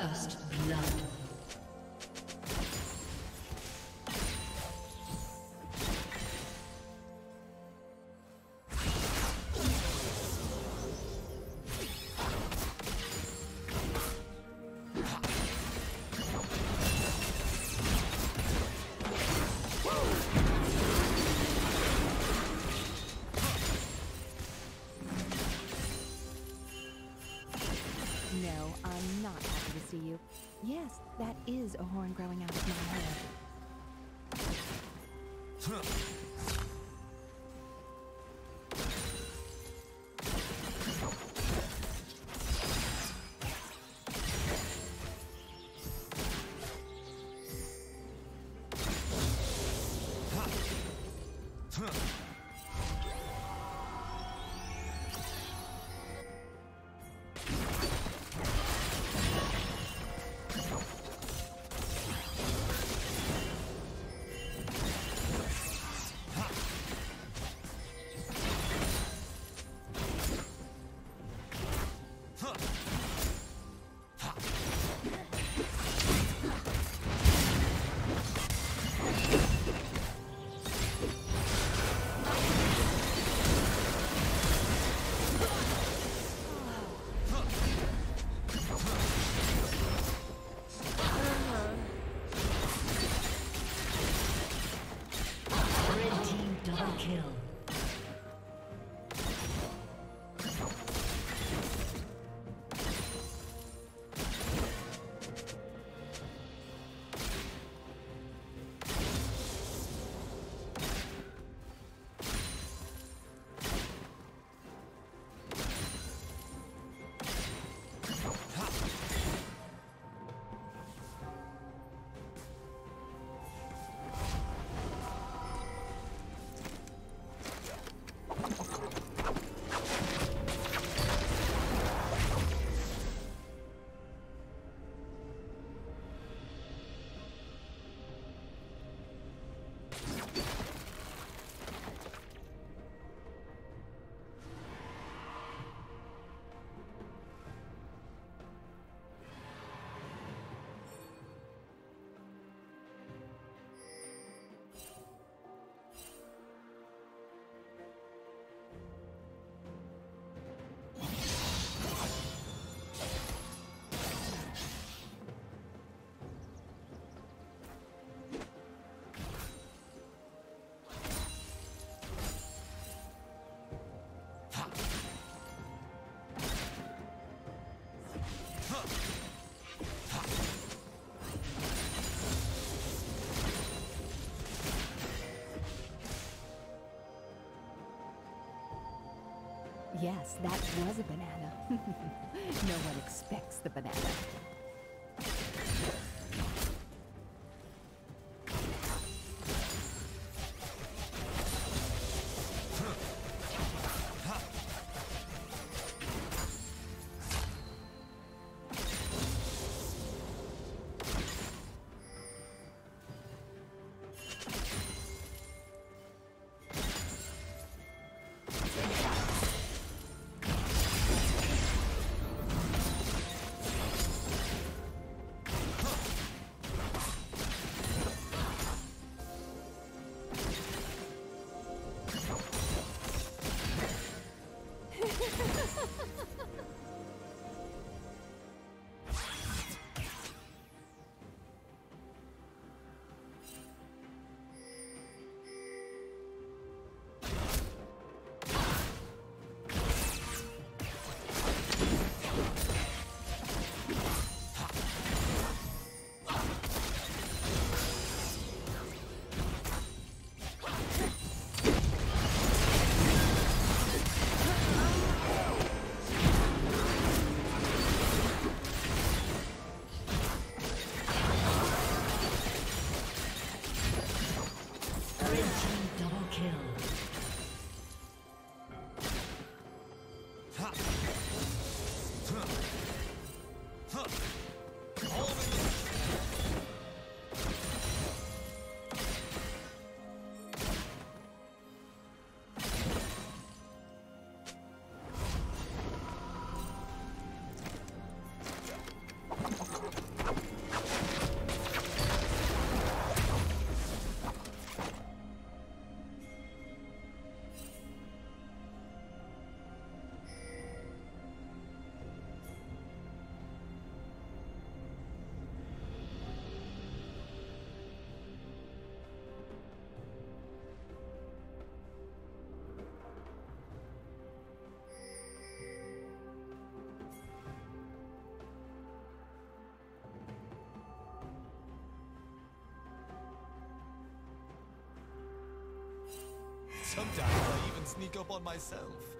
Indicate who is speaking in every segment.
Speaker 1: First blood.
Speaker 2: 흥! Yes, that was a banana. no one expects the banana. Sometimes I even sneak up on myself.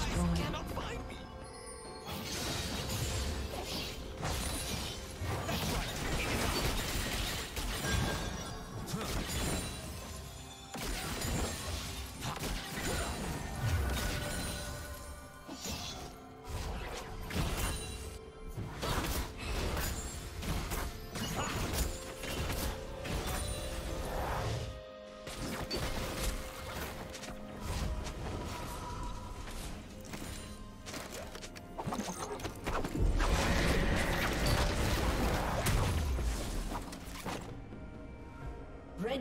Speaker 3: destroyed.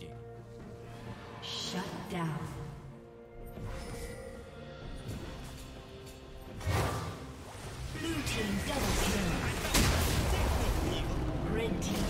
Speaker 3: Love sneaking.
Speaker 2: Shut down. Blue team double kill. Red team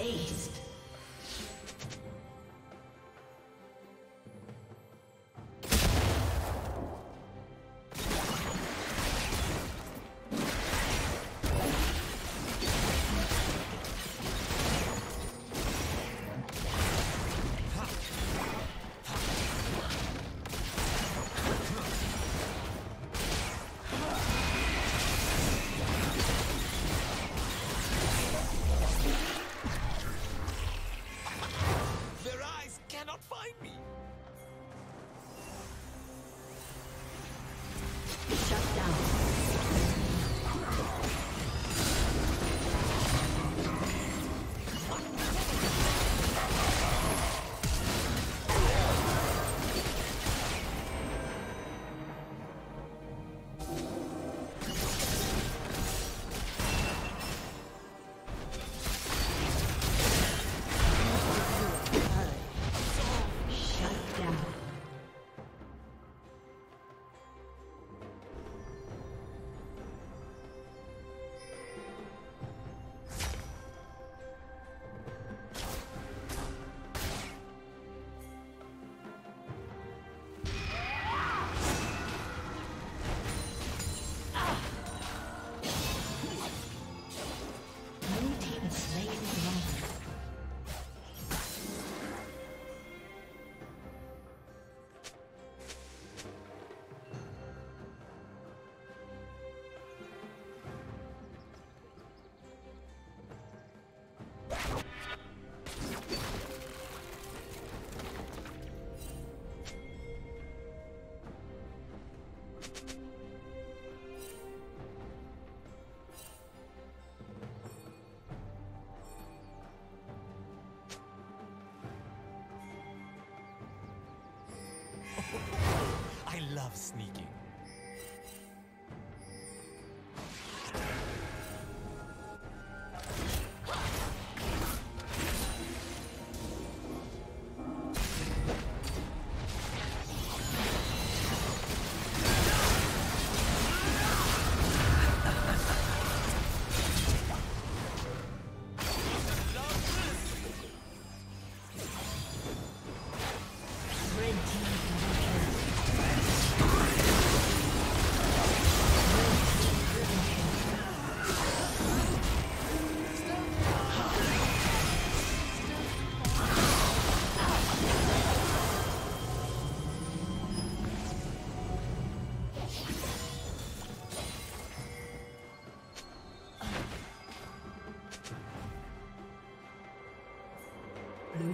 Speaker 2: Eight.
Speaker 3: I love sneaking.